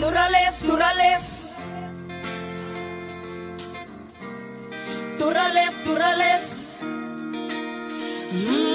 Turalef, Turalef. Turalef, Turalef. Mm.